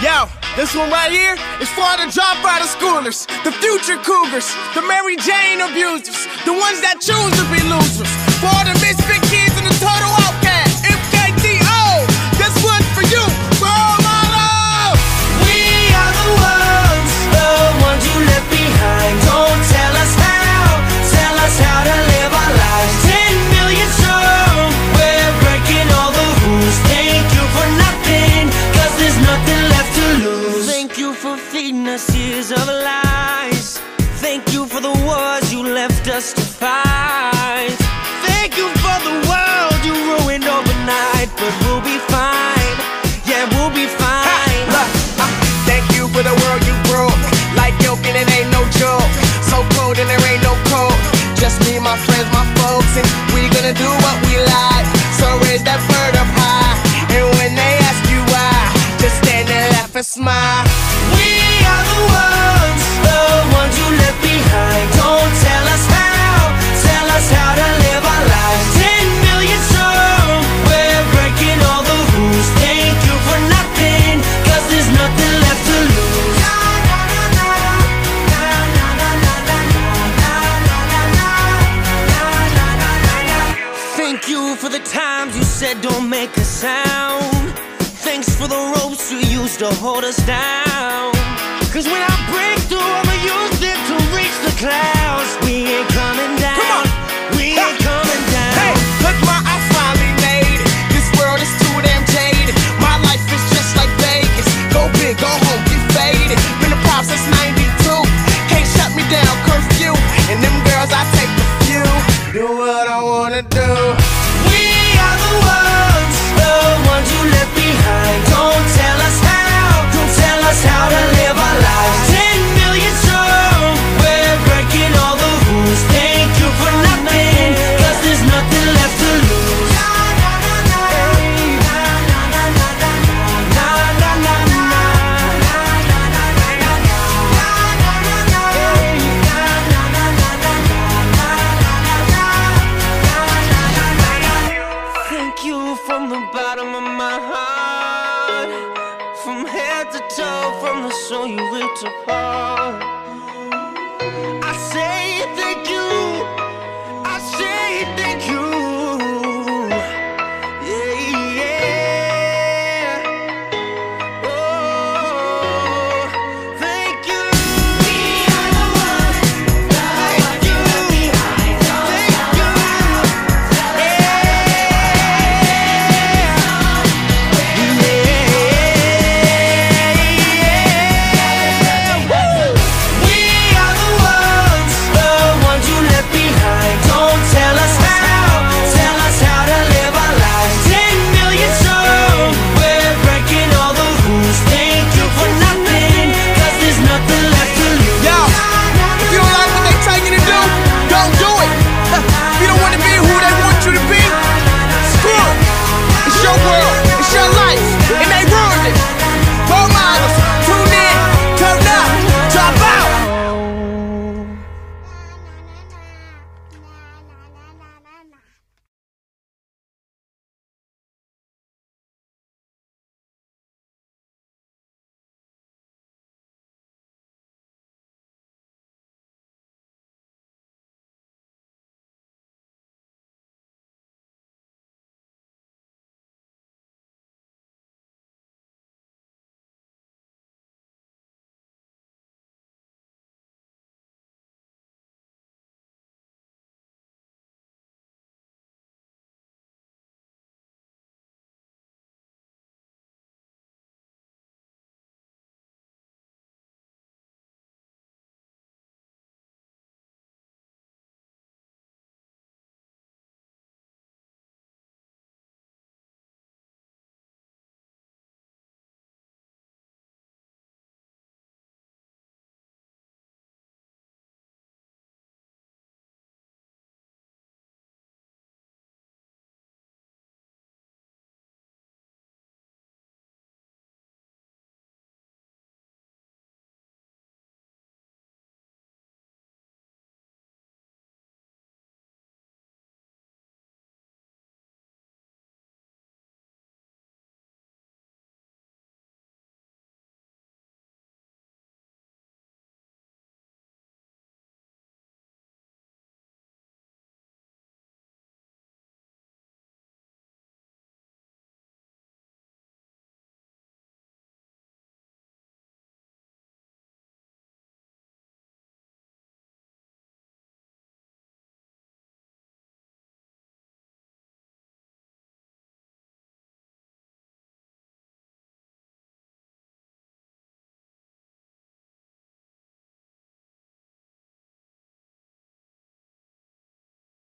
Yo, this one right here is for the dropout of schoolers, the future cougars, the Mary Jane abusers, the ones that choose to be losers, for the for feeding us years of lies. Thank you for the wars you left us to fight. Thank you for the world you ruined overnight, but we'll be fine. Yeah, we'll be fine. Look, uh, thank you for the world you broke. Like yoke and it ain't no joke. So cold and there ain't no cold. Just me, my friends, my folks, and we gonna do what we like. So raise that bird up high. And when they ask you why, just stand and laugh and smile. Said don't make a sound. Thanks for the ropes you used to hold us down. Cause when I break through, I'ma use it to reach the clouds. We ain't coming down. Head to toe,